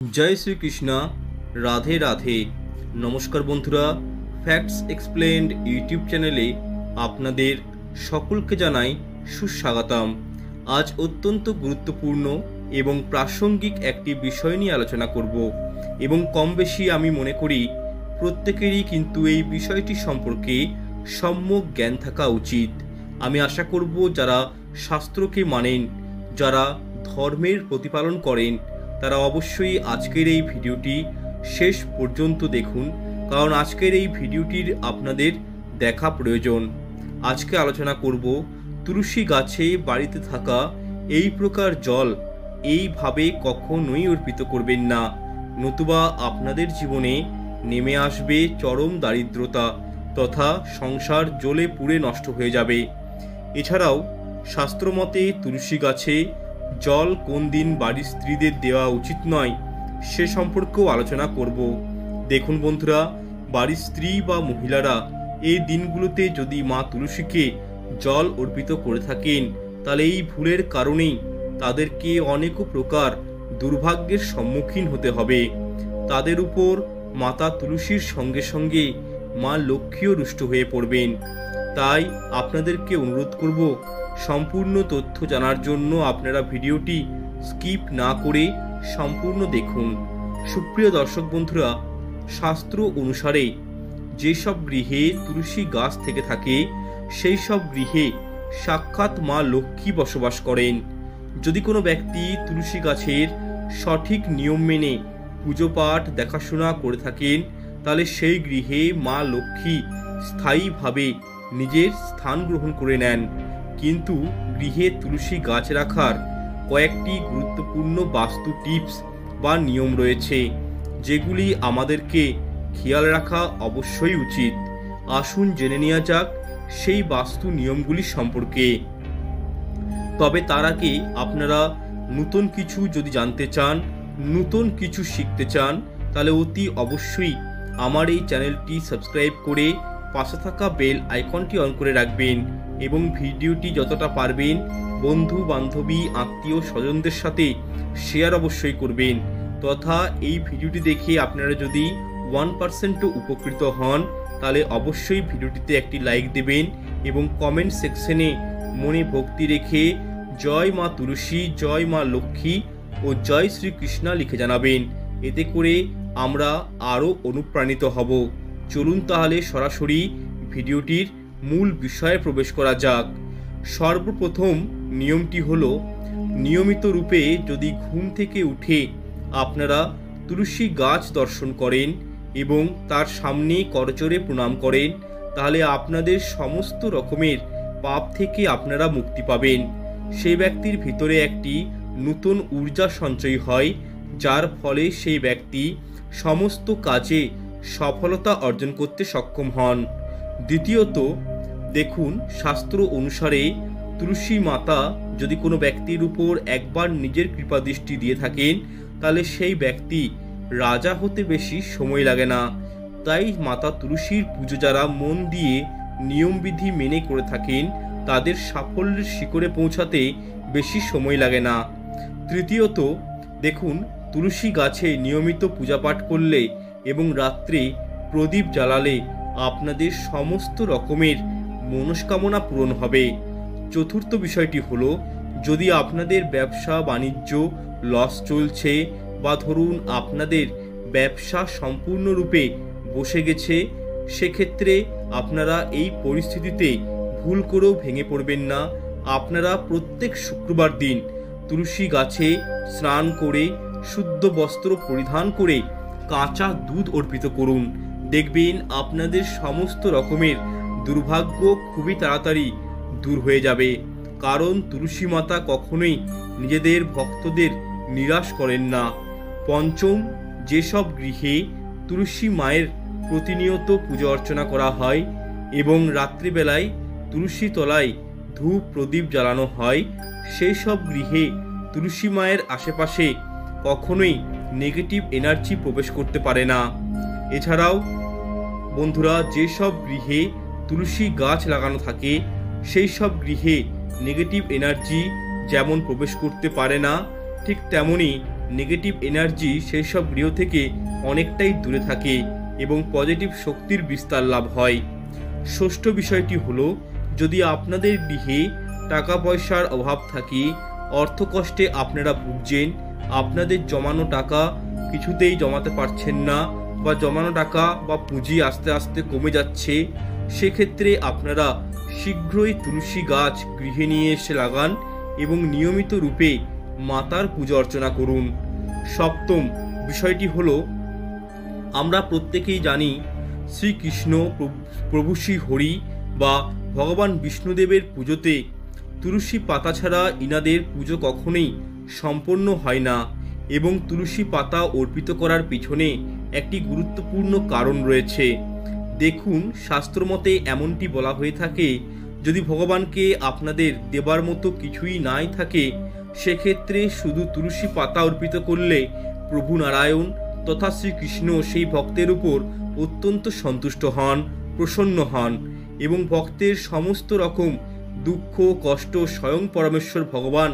জয় শ্রীকৃষ্ণা, রাধে রাধে। নমস্কার বন্ধুরা facts explained YouTube চ্যানেলে আপনাদের সকলকে জানাই সুস্বাগতম। আজ অত্যন্ত গুরুত্বপূর্ণ এবং প্রাসঙ্গিক একটি বিষয় নিয়ে আলোচনা করব এবং কম বেশি আমি মনে করি প্রত্যেকেরই কিন্তু এই বিষয়টি সম্পর্কে সম্যক জ্ঞান থাকা উচিত। আমি আশা করব যারা শাস্ত্রকে মানেন, যারা ধর্মের প্রতিপালন করেন তারা অবশ্যই আজকের এই ভিডিওটি শেষ পর্যন্ত দেখুন, কারণ আজকের এই ভিডিওটির আপনাদের দেখা প্রয়োজন। আজকে আলোচনা করব তুলসী গাছে বাড়িতে থাকা এই প্রকার জল এইভাবে কখনোই অর্পিত করবেন না। নতুবা আপনাদের জীবনে নেমে আসবে চরম দারিদ্রতা তথা সংসার জ্বলে পুড়ে নষ্ট হয়ে যাবে। এছাড়াও শাস্ত্রমতে তুলসী গাছে জল কোন দিন বাড়ির স্ত্রীদের দেওয়া উচিত নয়, সে সম্পর্কেও আলোচনা করব। দেখুন বন্ধুরা, বাড়ির স্ত্রী বা মহিলারা এই দিনগুলোতে যদি মা তুলসীকে জল অর্পিত করে থাকেন, তাহলে এই ভুলের কারণেই তাদেরকে অনেক প্রকার দুর্ভাগ্যের সম্মুখীন হতে হবে। তাদের উপর মাতা তুলসীর সঙ্গে সঙ্গে মা লক্ষ্মীও রুষ্ট হয়ে পড়বেন। তাই আপনাদেরকে অনুরোধ করব সম্পূর্ণ তথ্য জানার জন্য আপনারা ভিডিওটি স্কিপ না করে সম্পূর্ণ দেখুন। সুপ্রিয় দর্শক বন্ধুরা, শাস্ত্র অনুসারে যেসব গৃহে তুলসী গাছ থেকে থাকে সেই সব গৃহে সাক্ষাৎ মা লক্ষ্মী বসবাস করেন। যদি কোনো ব্যক্তি তুলসী গাছের সঠিক নিয়ম মেনে পুজো পাঠ, দেখাশোনা করে থাকেন, তাহলে সেই গৃহে মা লক্ষ্মী স্থায়ীভাবে নিজের স্থান গ্রহণ করে নেন। কিন্তু গৃহে তুলসী গাছ রাখার কয়েকটি গুরুত্বপূর্ণ বাস্তু টিপস বা নিয়ম রয়েছে, যেগুলি আমাদেরকে খেয়াল রাখা অবশ্যই উচিত। আসুন জেনে নেওয়া যাক সেই বাস্তু নিয়মগুলি সম্পর্কে। তবে তার আগে আপনারা নতুন কিছু যদি জানতে চান, নতুন কিছু শিখতে চান, তাহলে অতি অবশ্যই আমার এই চ্যানেলটি সাবস্ক্রাইব করে পাশে থাকা বেল আইকনটি অন করে রাখবেন এবং ভিডিওটি যতটা পারবেন বন্ধু, বান্ধবী, আত্মীয়, স্বজনদের সাথে শেয়ার অবশ্যই করবেন। তথা এই ভিডিওটি দেখে আপনারা যদি ওয়ান পার্সেন্টও উপকৃত হন, তাহলে অবশ্যই ভিডিওটিতে একটি লাইক দেবেন এবং কমেন্ট সেকশনে মনে ভক্তি রেখে জয় মা তুলসী, জয় মা লক্ষ্মী ও জয় শ্রীকৃষ্ণা লিখে জানাবেন। এতে করে আমরা আরও অনুপ্রাণিত হব। চলুন তাহলে সরাসরি ভিডিওটির মূল বিষয়ে প্রবেশ করা যাক। সর্বপ্রথম নিয়মটি হল, নিয়মিত রূপে যদি ঘুম থেকে উঠে আপনারা তুলসী গাছ দর্শন করেন এবং তার সামনে করচরে প্রণাম করেন, তাহলে আপনাদের সমস্ত রকমের পাপ থেকে আপনারা মুক্তি পাবেন। সেই ব্যক্তির ভিতরে একটি নতুন ঊর্জা সঞ্চয় হয়, যার ফলে সেই ব্যক্তি সমস্ত কাজে সফলতা অর্জন করতে সক্ষম হন। দ্বিতীয়ত, দেখুন, শাস্ত্র অনুসারে তুলসী মাতা যদি কোনো ব্যক্তির উপর একবার নিজের কৃপা দৃষ্টি দিয়ে থাকেন, তাহলে সেই ব্যক্তি রাজা হতে বেশি সময় লাগে না। তাই মাতা তুলসীর পুজো যারা মন দিয়ে নিয়মবিধি মেনে করে থাকেন, তাদের সাফল্যের শিখরে পৌঁছাতে বেশি সময় লাগে না। তৃতীয়ত, দেখুন, তুলসী গাছে নিয়মিত পূজাপাঠ করলে এবং রাত্রে প্রদীপ জ্বালালে আপনাদের সমস্ত রকমের মনস্কামনা পূরণ হবে। চতুর্থ বিষয়টি হলো, যদি আপনাদের ব্যবসা, বাণিজ্য লস চলছে বা ধরুন আপনাদের ব্যবসা সম্পূর্ণরূপে বসে গেছে, সেক্ষেত্রে আপনারা এই পরিস্থিতিতে ভুল করেও ভেঙে পড়বেন না। আপনারা প্রত্যেক শুক্রবার দিন তুলসী গাছে স্নান করে, শুদ্ধ বস্ত্র পরিধান করে কাঁচা দুধ অর্পিত করুন। দেখবেন আপনাদের সমস্ত রকমের দুর্ভাগ্য খুবই তাড়াতাড়ি দূর হয়ে যাবে। কারণ তুলসী মাতা কখনোই নিজেদের ভক্তদের নিরাশ করেন না। পঞ্চম, যেসব গৃহে তুলসী মায়ের প্রতিনিয়ত পুজো অর্চনা করা হয় এবং রাত্রিবেলায় তুলসী তলায় ধূপ প্রদীপ জ্বালানো হয়, সেই সব গৃহে তুলসী মায়ের আশেপাশে কখনোই নেগেটিভ এনার্জি প্রবেশ করতে পারে না। এছাড়াও, বন্ধুরা, যেসব গৃহে তুলসী গাছ লাগানো থাকে সেই সব গৃহে নেগেটিভ এনার্জি যেমন প্রবেশ করতে পারে না, ঠিক তেমনই নেগেটিভ এনার্জি সেই সব গৃহ থেকে অনেকটাই দূরে থাকে এবং পজিটিভ শক্তির বিস্তার লাভ হয়। ষষ্ঠ বিষয়টি হলো, যদি আপনাদের গৃহে টাকা পয়সার অভাব থাকে, অর্থকষ্টে আপনারা ভুগছেন আপনাদের জমানো টাকা কিছুতেই জমাতে পারছেন না বা জমানো টাকা বা পুঁজি আস্তে আস্তে কমে যাচ্ছে, সেক্ষেত্রে আপনারা শীঘ্রই তুলসী গাছ গৃহে নিয়ে এসে লাগান এবং নিয়মিত রূপে মাতার পূজা অর্চনা করুন। সপ্তম বিষয়টি হলো, আমরা প্রত্যেকেই জানি শ্রীকৃষ্ণ প্রভু শ্রী হরি বা ভগবান বিষ্ণুদেবের পুজোতে তুলসী পাতা ছাড়া ইনাদের পুজো কখনোই সম্পন্ন হয় না এবং তুলসী পাতা অর্পিত করার পিছনে একটি গুরুত্বপূর্ণ কারণ রয়েছে। দেখুন, শাস্ত্রমতে এমনটি বলা হয়ে থাকে, যদি ভগবানকে আপনাদের দেবার মতো কিছুই নাই থাকে, সেক্ষেত্রে শুধু তুলসী পাতা অর্পিত করলে প্রভু নারায়ণ তথা শ্রীকৃষ্ণ সেই ভক্তের উপর অত্যন্ত সন্তুষ্ট হন, প্রসন্ন হন এবং ভক্তের সমস্ত রকম দুঃখ, কষ্ট স্বয়ং পরমেশ্বর ভগবান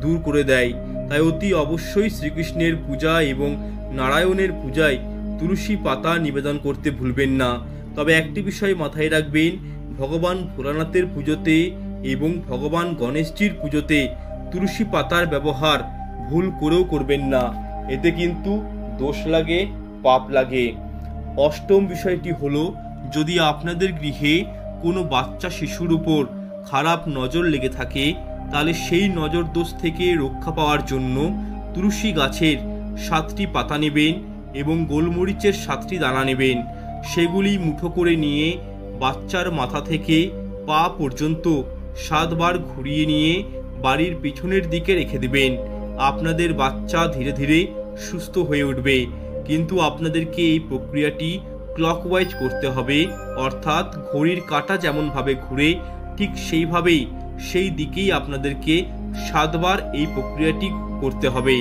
দূর করে দেয়। তাই অতি অবশ্যই শ্রীকৃষ্ণের পূজা এবং নারায়ণের পূজায় তুলসী পাতা নিবেদন করতে ভুলবেন না। তবে একটি বিষয় মাথায় রাখবেন, ভগবান ভোলানাথের পুজোতে এবং ভগবান গণেশজির পুজোতে তুলসী পাতার ব্যবহার ভুল করেও করবেন না। এতে কিন্তু দোষ লাগে, পাপ লাগে। অষ্টম বিষয়টি হলো, যদি আপনাদের গৃহে কোনো বাচ্চা শিশুর উপর খারাপ নজর লেগে থাকে তাহলে সেই নজর দোষ থেকে রক্ষা পাওয়ার জন্য তুলসী গাছের সাতটি পাতা নেবেন এবং গোলমরিচের সাতটি দানা নেবেন। সেগুলি মুঠো করে নিয়ে বাচ্চার মাথা থেকে পা পর্যন্ত সাতবার ঘুরিয়ে নিয়ে বাড়ির পিছনের দিকে রেখে দেবেন। আপনাদের বাচ্চা ধীরে ধীরে সুস্থ হয়ে উঠবে। কিন্তু আপনাদেরকে এই প্রক্রিয়াটি ক্লকওয়াইজ করতে হবে, অর্থাৎ ঘড়ির কাঁটা যেমনভাবে ঘুরে, ঠিক সেইভাবেই সেই দিকেই আপনাদেরকে সাতবার এই প্রক্রিয়াটি করতে হবে।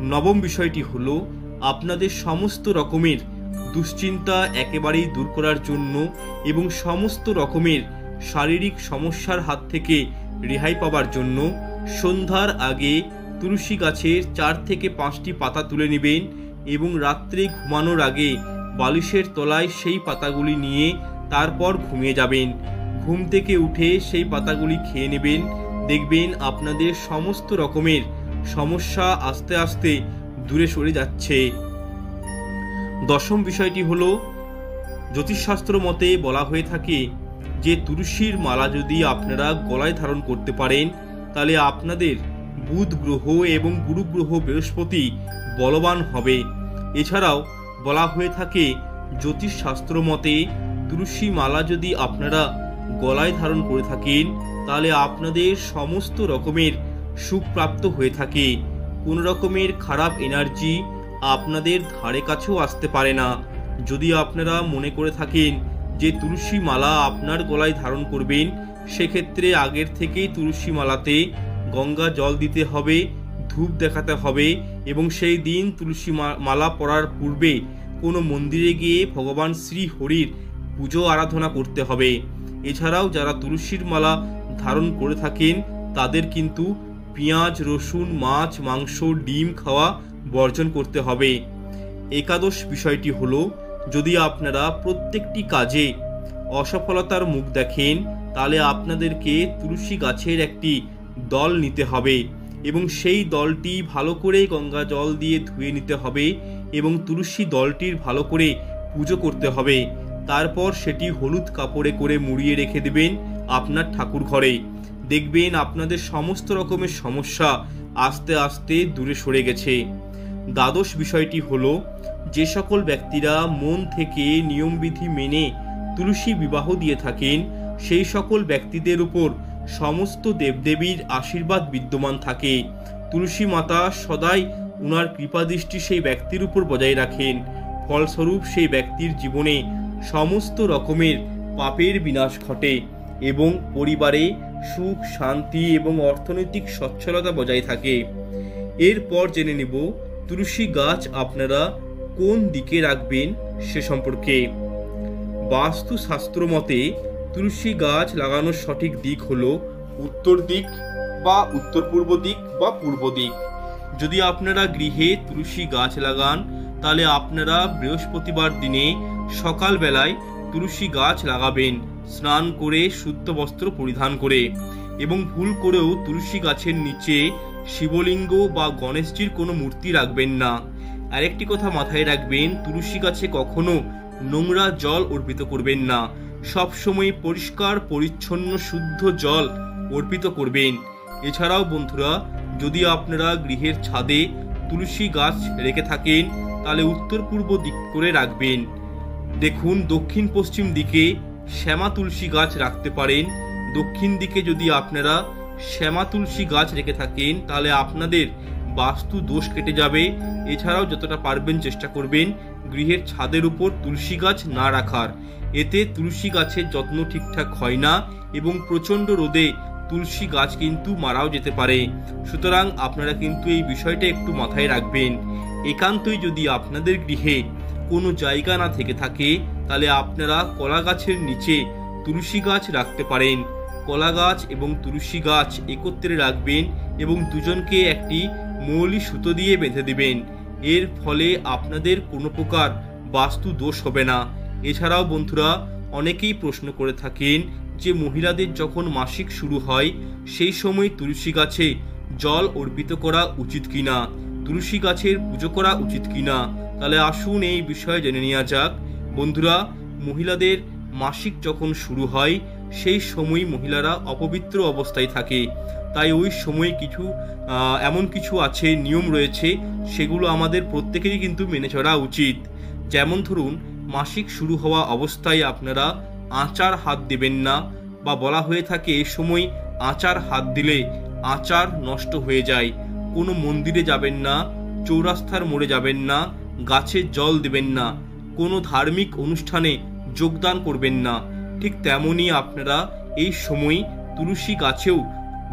নবম বিষয়টি হলো, আপনাদের সমস্ত রকমের দুশ্চিন্তা একেবারেই দূর করার জন্য এবং সমস্ত রকমের শারীরিক সমস্যার হাত থেকে রেহাই পাবার জন্য সন্ধ্যার আগে তুলসী গাছের চার থেকে পাঁচটি পাতা তুলে নেবেন এবং রাত্রে ঘুমানোর আগে বালিশের তলায় সেই পাতাগুলি নিয়ে তারপর ঘুমিয়ে যাবেন। ঘুম থেকে উঠে সেই পাতাগুলি খেয়ে নেবেন, দেখবেন আপনাদের সমস্ত রকমের সমস্যা আস্তে আস্তে দূরে সরে যাচ্ছে। দশম বিষয়টি হল, জ্যোতিষশাস্ত্র মতে বলা হয়ে থাকে, যে তুলসীর মালা যদি আপনারা গলায় ধারণ করতে পারেন, তাহলে আপনাদের বুধ গ্রহ এবং গুরু গ্রহ বৃহস্পতি বলবান হবে। এছাড়াও বলা হয়ে থাকে, জ্যোতিষশাস্ত্র মতে তুলসী মালা যদি আপনারা গলায় ধারণ করে থাকেন, তাহলে আপনাদের সমস্ত রকমের সুখ প্রাপ্ত হয়ে থাকে। কোনো রকমের খারাপ এনার্জি আপনাদের ধারে কাছেও আসতে পারে না। যদি আপনারা মনে করে থাকেন যে তুলসী মালা আপনার গলায় ধারণ করবেন, সেক্ষেত্রে আগের থেকেই তুলসী মালাতে গঙ্গা জল দিতে হবে, ধূপ দেখাতে হবে এবং সেই দিন তুলসী মালা পড়ার পূর্বে কোনো মন্দিরে গিয়ে ভগবান শ্রী হরির পুজো আরাধনা করতে হবে। এছাড়াও যারা তুলসীর মালা ধারণ করে থাকেন, তাদের কিন্তু পেঁয়াজ, রসুন, মাছ, মাংস, ডিম খাওয়া বর্জন করতে হবে। একাদশ বিষয়টি হলো, যদি আপনারা প্রত্যেকটি কাজে অসফলতার মুখ দেখেন, তাহলে আপনাদেরকে তুলসী গাছের একটি দল নিতে হবে এবং সেই দলটি ভালো করে গঙ্গা জল দিয়ে ধুয়ে নিতে হবে এবং তুলসী দলটির ভালো করে পুজো করতে হবে। তারপর সেটি হলুদ কাপড়ে করে মুড়িয়ে রেখে দেবেন আপনার ঠাকুর ঘরে। দেখবেন আপনাদের সমস্ত রকমের সমস্যা আস্তে আস্তে দূরে সরে গেছে। দ্বাদশ বিষয়টি হলো, যে সকল ব্যক্তিরা মন থেকে নিয়মবিধি মেনে তুলসী বিবাহ দিয়ে থাকেন, সেই সকল ব্যক্তিদের উপর সমস্ত দেবদেবীর আশীর্বাদ বিদ্যমান থাকে। তুলসী মাতা সদাই উনার কৃপাদৃষ্টি সেই ব্যক্তির উপর বজায় রাখেন। ফলস্বরূপ সেই ব্যক্তির জীবনে সমস্ত রকমের পাপের বিনাশ ঘটে এবং পরিবারে সুখ, শান্তি এবং অর্থনৈতিক সচ্ছলতা বজায় থাকে। এরপর জেনে নেব তুলসী গাছ আপনারা কোন দিকে রাখবেন সে সম্পর্কে। বাস্তুশাস্ত্র মতে তুলসী গাছ লাগানোর সঠিক দিক হল উত্তর দিক বা উত্তর পূর্ব দিক বা পূর্ব দিক। যদি আপনারা গৃহে তুলসী গাছ লাগান, তাহলে আপনারা বৃহস্পতিবার দিনে সকালবেলায় তুলসী গাছ লাগাবেন, স্নান করে শুদ্ধ বস্ত্র পরিধান করে এবং ভুল করেও তুলসী গাছের নিচে শিবলিঙ্গ বা গণেশজির কোনো মূর্তি রাখবেন না। আরেকটি কথা মাথায় রাখবেন, তুলসী গাছে কখনো নোংরা জল অর্পিত করবেন না। সবসময় পরিষ্কার, পরিচ্ছন্ন, শুদ্ধ জল অর্পিত করবেন। এছাড়াও বন্ধুরা, যদি আপনারা গৃহের ছাদে তুলসী গাছ রেখে থাকেন, তাহলে উত্তর পূর্ব দিক করে রাখবেন। দেখুন দক্ষিণ পশ্চিম দিকে শ্যামা তুলসী গাছ রাখতে পারেন। দক্ষিণ দিকে যদি আপনারা শ্যামা তুলসী গাছ রেখে থাকেন, তাহলে আপনাদের বাস্তু দোষ কেটে যাবে। এছাড়াও যতটা পারবেন চেষ্টা করবেন গৃহের ছাদের উপর তুলসী গাছ না রাখার। এতে তুলসী গাছের যত্ন ঠিকঠাক হয় না এবং প্রচণ্ড রোদে তুলসী গাছ কিন্তু মারাও যেতে পারে। সুতরাং আপনারা কিন্তু এই বিষয়টা একটু মাথায় রাখবেন। একান্তই যদি আপনাদের গৃহে কোনো জায়গা না থেকে থাকে, তাহলে আপনারা কলা গাছের নিচে তুলসী গাছ রাখতে পারেন। কলা গাছ এবং তুলসী গাছ একত্রে রাখবেন এবং দুজনকে একটি মৌলি সুতো দিয়ে বেঁধে দিবেন। এর ফলে আপনাদের কোনো প্রকার বাস্তু দোষ হবে না। এছাড়াও বন্ধুরা, অনেকেই প্রশ্ন করে থাকেন যে মহিলাদের যখন মাসিক শুরু হয়, সেই সময় তুলসী গাছে জল অর্পিত করা উচিত কিনা? তুলসী গাছের পুজো করা উচিত কিনা? তাহলে আসুন এই বিষয়ে জেনে নেওয়া যাক। বন্ধুরা, মহিলাদের মাসিক যখন শুরু হয়, সেই সময় মহিলারা অপবিত্র অবস্থায় থাকে। তাই ওই সময় কিছু এমন কিছু আছে, নিয়ম রয়েছে, সেগুলো আমাদের প্রত্যেকেরই কিন্তু মেনে চলা উচিত। যেমন ধরুন, মাসিক শুরু হওয়া অবস্থায় আপনারা আচার হাত দেবেন না বা বলা হয়ে থাকে এই সময় আচার হাত দিলে আচার নষ্ট হয়ে যায়। কোনো মন্দিরে যাবেন না, চৌরাস্তার মোড়ে যাবেন না গাছে জল দেবেন না, কোনো ধার্মিক অনুষ্ঠানে যোগদান করবেন না। ঠিক তেমনই আপনারা এই সময় তুলসী গাছেও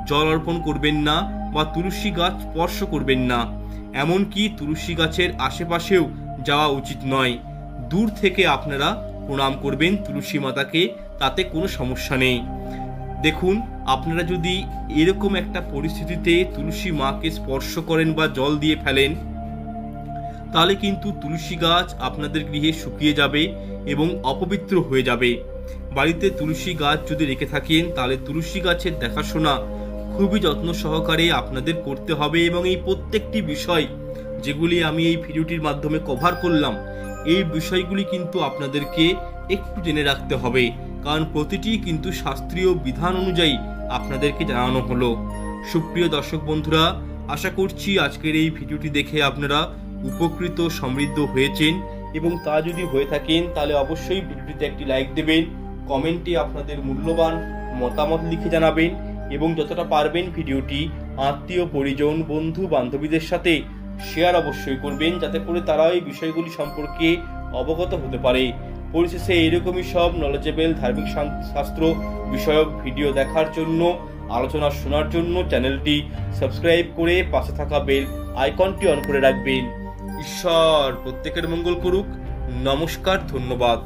জল অর্পণ করবেন না বা তুলসী গাছ স্পর্শ করবেন না। এমনকি তুলসী গাছের আশেপাশেও যাওয়া উচিত নয়। দূর থেকে আপনারা প্রণাম করবেন তুলসী মাতাকে, তাতে কোনো সমস্যা নেই। দেখুন, আপনারা যদি এরকম একটা পরিস্থিতিতে তুলসী মাকে স্পর্শ করেন বা জল দিয়ে ফেলেন তাহলে কিন্তু তুলসী গাছ আপনাদের গৃহে শুকিয়ে যাবে এবং অপবিত্র হয়ে যাবে। বাড়িতে তুলসী গাছ যদি রেখে থাকেন, তাহলে তুলসী গাছের দেখাশোনা খুবই যত্ন সহকারে আপনাদের করতে হবে এবং এই প্রত্যেকটি বিষয় যেগুলি আমি এই ভিডিওটির মাধ্যমে কভার করলাম, এই বিষয়গুলি কিন্তু আপনাদেরকে একটু জেনে রাখতে হবে। কারণ প্রতিটি কিন্তু শাস্ত্রীয় বিধান অনুযায়ী আপনাদেরকে জানানো হলো। সুপ্রিয় দর্শক বন্ধুরা, আশা করছি আজকের এই ভিডিওটি দেখে আপনারা উপকৃত, সমৃদ্ধ হয়েছেন এবং তা যদি হয়ে থাকেন, তাহলে অবশ্যই ভিডিওটিতে একটি লাইক দেবেন কমেন্টে আপনাদের মূল্যবান মতামত লিখে জানাবেন এবং যতটা পারবেন ভিডিওটি আত্মীয়, পরিজন, বন্ধু, বান্ধবীদের সাথে শেয়ার অবশ্যই করবেন, যাতে করে তারা এই বিষয়গুলি সম্পর্কে অবগত হতে পারে। পরিশেষে এইরকমই সব নলেজেবল ধার্মিক শাস্ত্র বিষয়ক ভিডিও দেখার জন্য, আলোচনা শোনার জন্য চ্যানেলটি সাবস্ক্রাইব করে পাশে থাকা বেল আইকনটি অন করে রাখবেন। ঈশ্বর প্রত্যেকের মঙ্গল করুক। নমস্কার ধন্যবাদ।